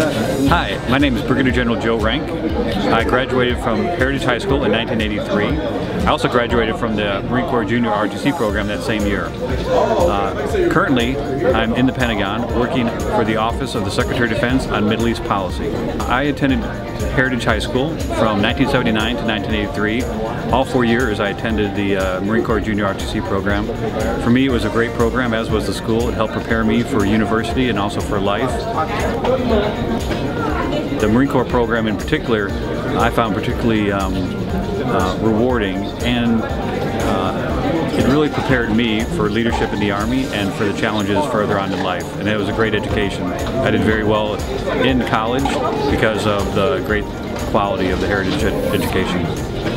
Hi, my name is Brigadier General Joe Rank. I graduated from Heritage High School in 1983. I also graduated from the Marine Corps Junior ROTC program that same year. Uh, currently, I'm in the Pentagon working for the Office of the Secretary of Defense on Middle East Policy. I attended Heritage High School from 1979 to 1983. All four years I attended the uh, Marine Corps Junior ROTC program. For me it was a great program as was the school. It helped prepare me for university and also for life. The Marine Corps program in particular I found particularly um, uh, rewarding and uh, really prepared me for leadership in the Army and for the challenges further on in life. And it was a great education. I did very well in college because of the great quality of the heritage ed education.